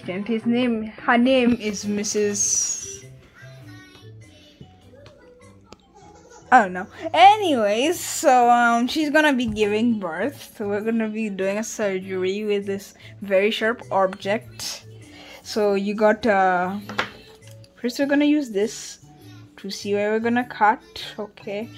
And his name, her name is Mrs. I don't know. Anyways, so um, she's gonna be giving birth. So we're gonna be doing a surgery with this very sharp object. So you got uh, first we're gonna use this to see where we're gonna cut. Okay,